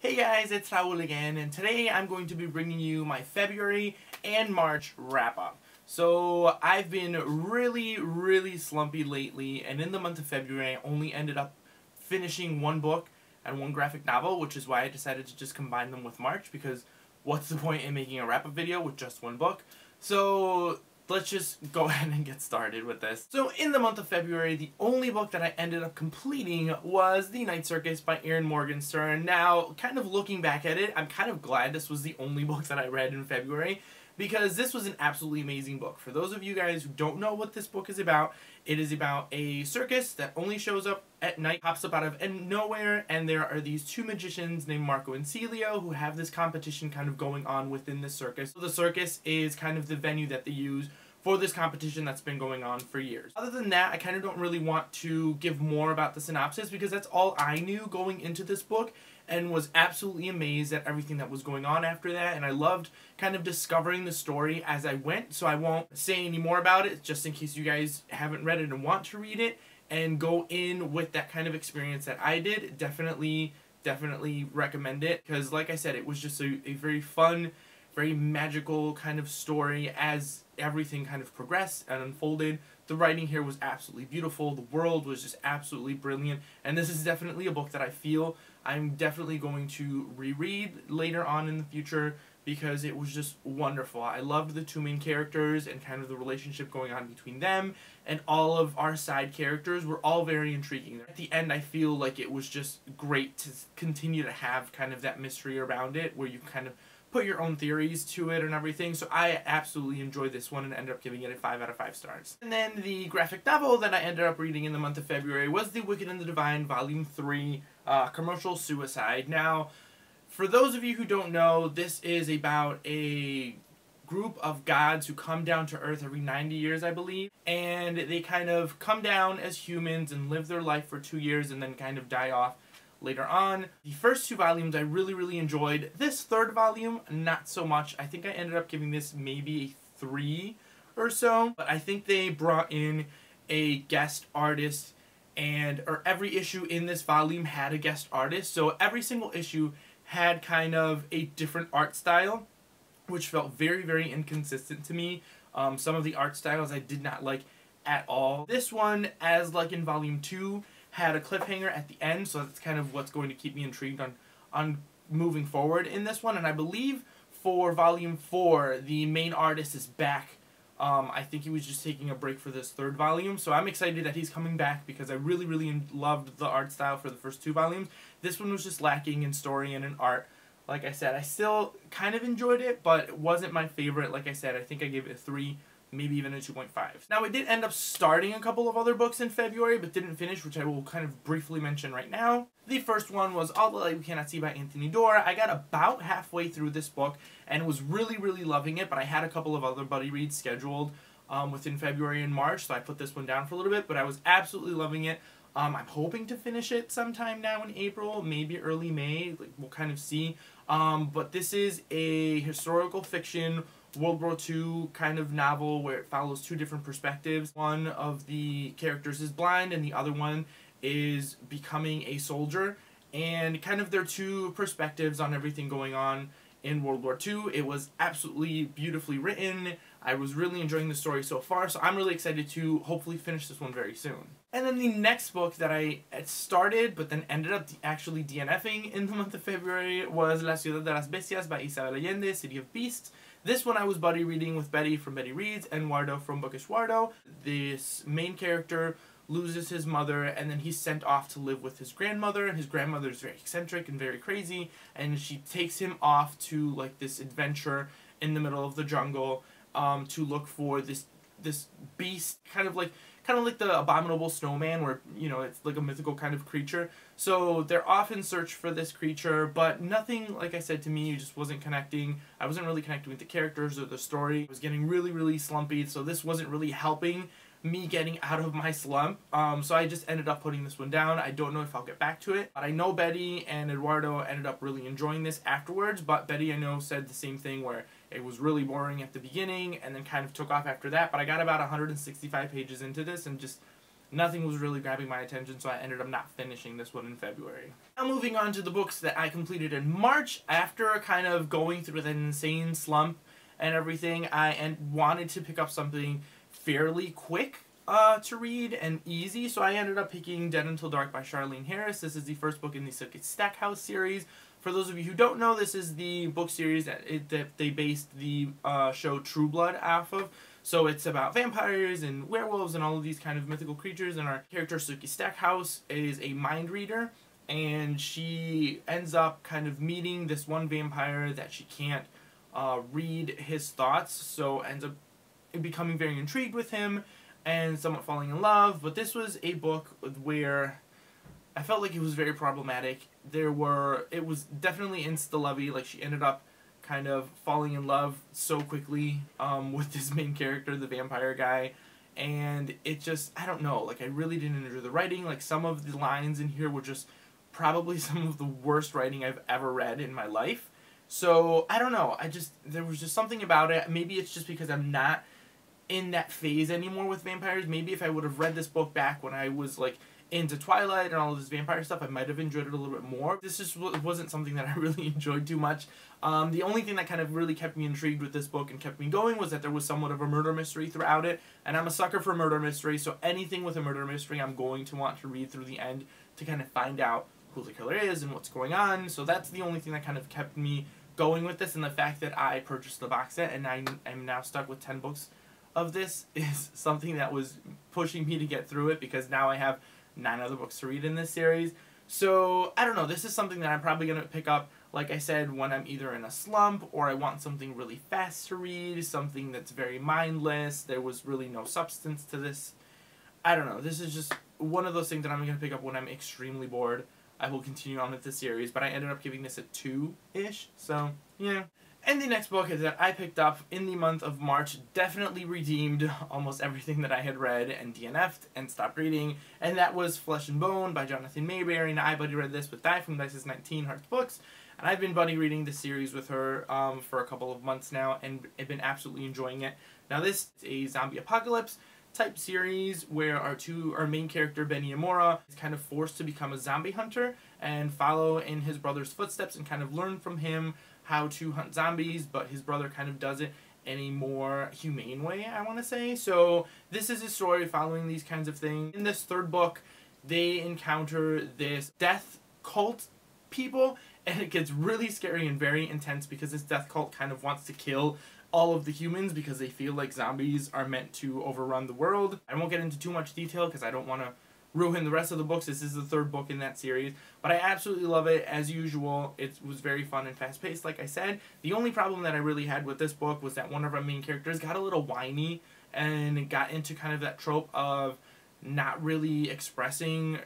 Hey guys, it's Raul again, and today I'm going to be bringing you my February and March wrap-up. So, I've been really, really slumpy lately, and in the month of February I only ended up finishing one book and one graphic novel, which is why I decided to just combine them with March, because what's the point in making a wrap-up video with just one book? So, let's just go ahead and get started with this. So in the month of February, the only book that I ended up completing was The Night Circus by Erin Morgenstern. Now, kind of looking back at it, I'm kind of glad this was the only book that I read in February because this was an absolutely amazing book. For those of you guys who don't know what this book is about, it is about a circus that only shows up at night, pops up out of nowhere, and there are these two magicians named Marco and Celia who have this competition kind of going on within the circus. So the circus is kind of the venue that they use for this competition that's been going on for years. Other than that, I kind of don't really want to give more about the synopsis because that's all I knew going into this book and was absolutely amazed at everything that was going on after that. And I loved kind of discovering the story as I went. So I won't say any more about it just in case you guys haven't read it and want to read it and go in with that kind of experience that I did. Definitely definitely recommend it because like I said it was just a, a very fun very magical kind of story as everything kind of progressed and unfolded. The writing here was absolutely beautiful. The world was just absolutely brilliant. And this is definitely a book that I feel I'm definitely going to reread later on in the future because it was just wonderful. I loved the two main characters and kind of the relationship going on between them and all of our side characters were all very intriguing. At the end I feel like it was just great to continue to have kind of that mystery around it where you kind of put your own theories to it and everything. So I absolutely enjoyed this one and ended up giving it a 5 out of 5 stars. And then the graphic novel that I ended up reading in the month of February was The Wicked and the Divine Volume 3, uh, Commercial Suicide. Now, for those of you who don't know, this is about a group of gods who come down to Earth every 90 years, I believe. And they kind of come down as humans and live their life for two years and then kind of die off later on. The first two volumes I really, really enjoyed. This third volume, not so much. I think I ended up giving this maybe a three or so. But I think they brought in a guest artist and or every issue in this volume had a guest artist. So every single issue had kind of a different art style, which felt very, very inconsistent to me. Um, some of the art styles I did not like at all. This one, as like in volume 2, had a cliffhanger at the end, so that's kind of what's going to keep me intrigued on, on moving forward in this one. And I believe for Volume 4, the main artist is back. Um, I think he was just taking a break for this third volume, so I'm excited that he's coming back because I really, really loved the art style for the first two volumes. This one was just lacking in story and in art. Like I said, I still kind of enjoyed it, but it wasn't my favorite. Like I said, I think I gave it a 3 maybe even a 2.5. Now, I did end up starting a couple of other books in February, but didn't finish, which I will kind of briefly mention right now. The first one was All the Light We Cannot See by Anthony Doerr. I got about halfway through this book and was really, really loving it, but I had a couple of other buddy reads scheduled um, within February and March, so I put this one down for a little bit, but I was absolutely loving it. Um, I'm hoping to finish it sometime now in April, maybe early May. Like, we'll kind of see. Um, but this is a historical fiction World War II kind of novel where it follows two different perspectives. One of the characters is blind and the other one is becoming a soldier and kind of their two perspectives on everything going on in World War II. It was absolutely beautifully written. I was really enjoying the story so far, so I'm really excited to hopefully finish this one very soon. And then the next book that I started but then ended up actually DNFing in the month of February was La Ciudad de las Bestias by Isabel Allende, City of Beasts. This one I was buddy reading with Betty from Betty Reads and Wardo from Bookish Wardo. This main character loses his mother and then he's sent off to live with his grandmother and his grandmother is very eccentric and very crazy and she takes him off to like this adventure in the middle of the jungle um, to look for this this beast kind of like kind of like the abominable snowman where you know it's like a mythical kind of creature so they're often searched for this creature but nothing like i said to me just wasn't connecting i wasn't really connecting with the characters or the story I was getting really really slumpy so this wasn't really helping me getting out of my slump. Um, so I just ended up putting this one down. I don't know if I'll get back to it. But I know Betty and Eduardo ended up really enjoying this afterwards. But Betty, I know, said the same thing where it was really boring at the beginning and then kind of took off after that. But I got about 165 pages into this and just nothing was really grabbing my attention, so I ended up not finishing this one in February. Now moving on to the books that I completed in March, after kind of going through an insane slump and everything, I and wanted to pick up something fairly quick uh, to read and easy, so I ended up picking Dead Until Dark by Charlaine Harris. This is the first book in the Sookie Stackhouse series. For those of you who don't know, this is the book series that, it, that they based the uh, show True Blood off of. So it's about vampires and werewolves and all of these kind of mythical creatures. And our character Sookie Stackhouse is a mind reader, and she ends up kind of meeting this one vampire that she can't uh, read his thoughts. So ends up becoming very intrigued with him and somewhat falling in love. But this was a book where I felt like it was very problematic. There were it was definitely insta lovey. Like she ended up kind of falling in love so quickly um, with this main character, the vampire guy. And it just, I don't know, like I really didn't enjoy the writing. Like some of the lines in here were just probably some of the worst writing I've ever read in my life. So I don't know. I just, there was just something about it. Maybe it's just because I'm not in that phase anymore with vampires. Maybe if I would have read this book back when I was like into Twilight and all this vampire stuff, I might have enjoyed it a little bit more. This just wasn't something that I really enjoyed too much. Um, the only thing that kind of really kept me intrigued with this book and kept me going was that there was somewhat of a murder mystery throughout it, and I'm a sucker for murder mystery, so anything with a murder mystery I'm going to want to read through the end to kind of find out who the killer is and what's going on, so that's the only thing that kind of kept me going with this, and the fact that I purchased the box set and I am now stuck with 10 books of this is something that was pushing me to get through it because now I have nine other books to read in this series. So, I don't know, this is something that I'm probably going to pick up, like I said, when I'm either in a slump or I want something really fast to read, something that's very mindless, there was really no substance to this. I don't know, this is just one of those things that I'm going to pick up when I'm extremely bored. I will continue on with the series, but I ended up giving this a 2-ish, so, yeah. And the next book that I picked up in the month of March definitely redeemed almost everything that I had read and DNF'd and stopped reading, and that was Flesh and Bone by Jonathan Maberry, and I buddy read this with Di from Dice's 19 Hearts Books, and I've been buddy reading the series with her um, for a couple of months now, and I've been absolutely enjoying it. Now this is a zombie apocalypse type series where our two our main character Benny Imura is kind of forced to become a zombie hunter and follow in his brother's footsteps and kind of learn from him how to hunt zombies, but his brother kind of does it in a more humane way, I want to say. So this is a story following these kinds of things. In this third book, they encounter this death cult people, and it gets really scary and very intense because this death cult kind of wants to kill all of the humans because they feel like zombies are meant to overrun the world. I won't get into too much detail because I don't want to ruin the rest of the books. This is the third book in that series, but I absolutely love it as usual. It was very fun and fast paced, like I said. The only problem that I really had with this book was that one of our main characters got a little whiny and got into kind of that trope of not really expressing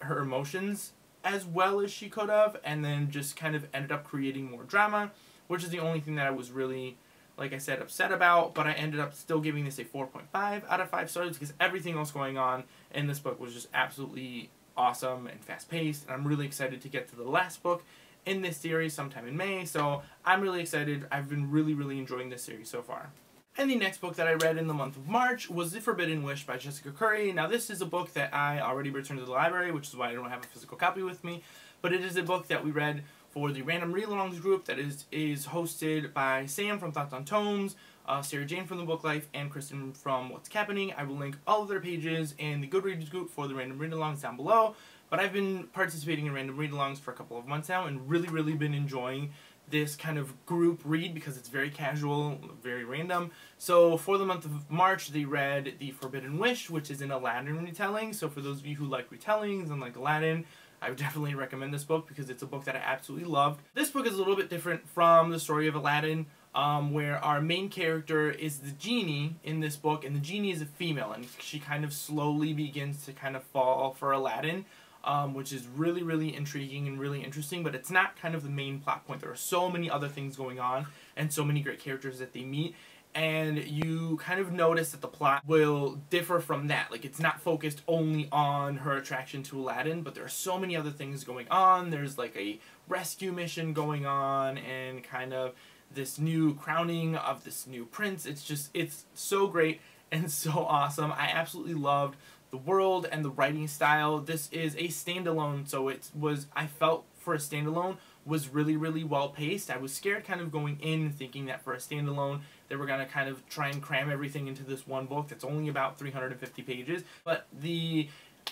her emotions as well as she could have, and then just kind of ended up creating more drama, which is the only thing that I was really like I said, upset about, but I ended up still giving this a 4.5 out of 5 stars because everything else going on in this book was just absolutely awesome and fast paced. And I'm really excited to get to the last book in this series sometime in May. So I'm really excited. I've been really, really enjoying this series so far. And the next book that I read in the month of March was The Forbidden Wish by Jessica Khoury. Now, this is a book that I already returned to the library, which is why I don't have a physical copy with me. But it is a book that we read for the Random Read-Alongs group that is, is hosted by Sam from Thoughts on Tomes, uh, Sarah Jane from The Book Life, and Kristin from What's Happening. I will link all of their pages in the Goodreads group for the Random Read-Alongs down below. But I've been participating in Random Read-Alongs for a couple of months now and really, really been enjoying this kind of group read because it's very casual, very random. So for the month of March, they read The Forbidden Wish, which is an Aladdin retelling. So for those of you who like retellings and like Aladdin, I would definitely recommend this book because it's a book that I absolutely loved. This book is a little bit different from the story of Aladdin, um, where our main character is the genie in this book, and the genie is a female, and she kind of slowly begins to kind of fall for Aladdin. Um, which is really, really intriguing and really interesting, but it's not kind of the main plot point. There are so many other things going on and so many great characters that they meet, and you kind of notice that the plot will differ from that. Like, it's not focused only on her attraction to Aladdin, but there are so many other things going on. There's like a rescue mission going on, and kind of this new crowning of this new prince. It's just, it's so great and so awesome. I absolutely loved the world and the writing style. This is a standalone, so it was I felt for a standalone was really really well paced. I was scared kind of going in thinking that for a standalone they were going to kind of try and cram everything into this one book that's only about 350 pages, but the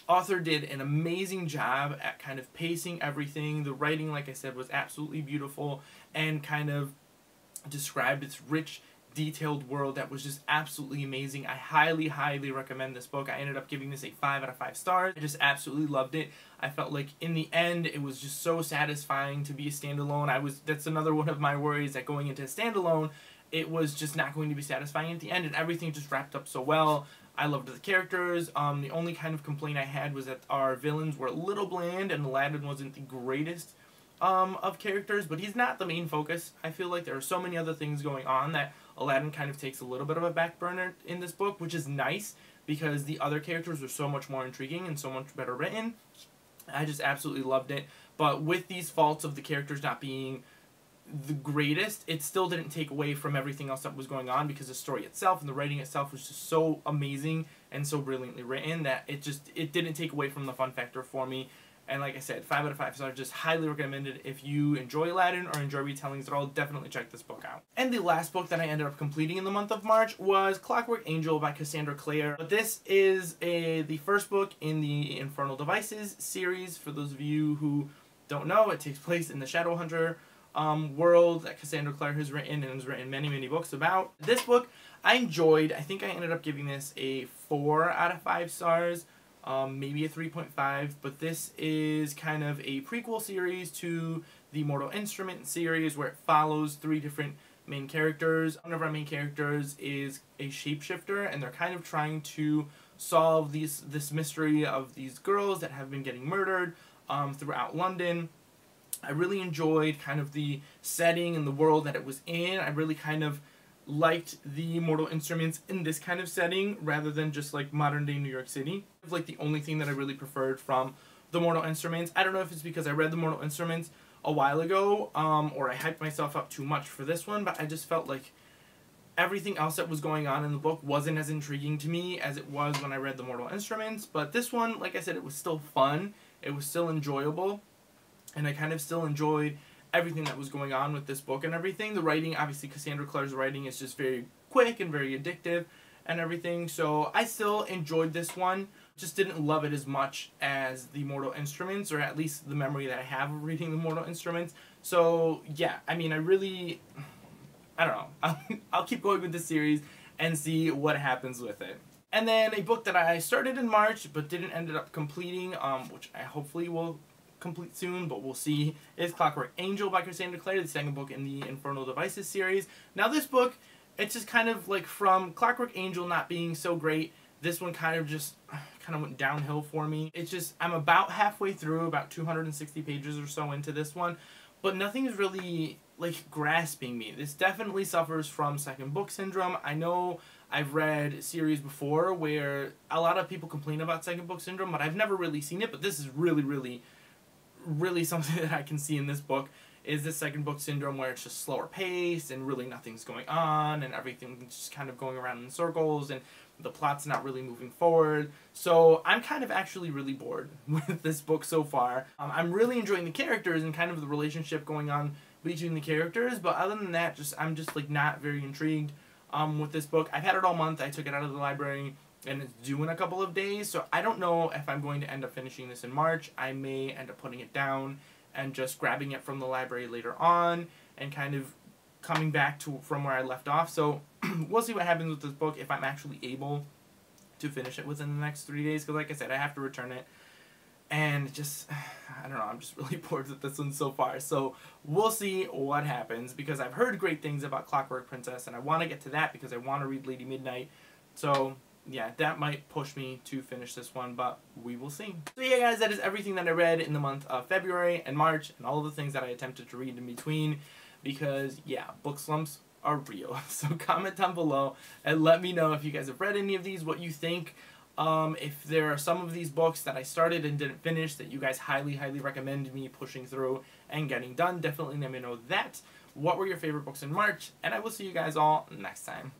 author did an amazing job at kind of pacing everything. The writing, like I said, was absolutely beautiful and kind of described its rich detailed world that was just absolutely amazing. I highly, highly recommend this book. I ended up giving this a 5 out of 5 stars. I just absolutely loved it. I felt like in the end it was just so satisfying to be a standalone. I was that's another one of my worries that going into a standalone it was just not going to be satisfying at the end and everything just wrapped up so well. I loved the characters. Um, the only kind of complaint I had was that our villains were a little bland and Aladdin wasn't the greatest um, of characters, but he's not the main focus. I feel like there are so many other things going on that Aladdin kind of takes a little bit of a back burner in this book, which is nice because the other characters are so much more intriguing and so much better written. I just absolutely loved it. But with these faults of the characters not being the greatest, it still didn't take away from everything else that was going on because the story itself and the writing itself was just so amazing and so brilliantly written that it just it didn't take away from the fun factor for me. And like I said, 5 out of 5 stars, just highly recommended. If you enjoy Aladdin or enjoy retellings at all, definitely check this book out. And the last book that I ended up completing in the month of March was Clockwork Angel by Cassandra Clare. But this is a the first book in the Infernal Devices series. For those of you who don't know, it takes place in the Shadowhunter um, world that Cassandra Clare has written and has written many, many books about. This book I enjoyed. I think I ended up giving this a 4 out of 5 stars um, maybe a 3.5, but this is kind of a prequel series to the Mortal Instrument series where it follows three different main characters. One of our main characters is a shapeshifter, and they're kind of trying to solve these this mystery of these girls that have been getting murdered um, throughout London. I really enjoyed kind of the setting and the world that it was in. I really kind of liked the Mortal Instruments in this kind of setting rather than just like modern day New York City. Like the only thing that I really preferred from the Mortal Instruments. I don't know if it's because I read the Mortal Instruments a while ago um, or I hyped myself up too much for this one, but I just felt like everything else that was going on in the book wasn't as intriguing to me as it was when I read the Mortal Instruments. But this one, like I said, it was still fun. It was still enjoyable. And I kind of still enjoyed everything that was going on with this book and everything. The writing, obviously, Cassandra Clare's writing is just very quick and very addictive and everything. So I still enjoyed this one. Just didn't love it as much as the Mortal Instruments, or at least the memory that I have of reading the Mortal Instruments. So yeah, I mean, I really, I don't know. I'll, I'll keep going with this series and see what happens with it. And then a book that I started in March but didn't end up completing, um, which I hopefully will complete soon, but we'll see, is Clockwork Angel by Cassandra Clare, the second book in the Infernal Devices series. Now this book, it's just kind of like from Clockwork Angel not being so great, this one kind of just kind of went downhill for me. It's just, I'm about halfway through, about 260 pages or so into this one, but nothing is really like grasping me. This definitely suffers from second book syndrome. I know I've read series before where a lot of people complain about second book syndrome, but I've never really seen it, but this is really, really really something that I can see in this book is this second book syndrome where it's just slower pace and really nothing's going on and everything's just kind of going around in circles and the plot's not really moving forward. So I'm kind of actually really bored with this book so far. Um, I'm really enjoying the characters and kind of the relationship going on between the characters, but other than that, just I'm just like not very intrigued um, with this book. I've had it all month. I took it out of the library and it's due in a couple of days. So I don't know if I'm going to end up finishing this in March. I may end up putting it down and just grabbing it from the library later on and kind of coming back to from where I left off. So we'll see what happens with this book if I'm actually able to finish it within the next three days. Because like I said, I have to return it. And just, I don't know, I'm just really bored with this one so far. So we'll see what happens because I've heard great things about Clockwork Princess and I want to get to that because I want to read Lady Midnight. So yeah, that might push me to finish this one, but we will see. So yeah, guys, that is everything that I read in the month of February and March, and all the things that I attempted to read in between, because, yeah, book slumps are real. So comment down below and let me know if you guys have read any of these, what you think. Um, if there are some of these books that I started and didn't finish that you guys highly, highly recommend me pushing through and getting done, definitely let me know that. What were your favorite books in March? And I will see you guys all next time.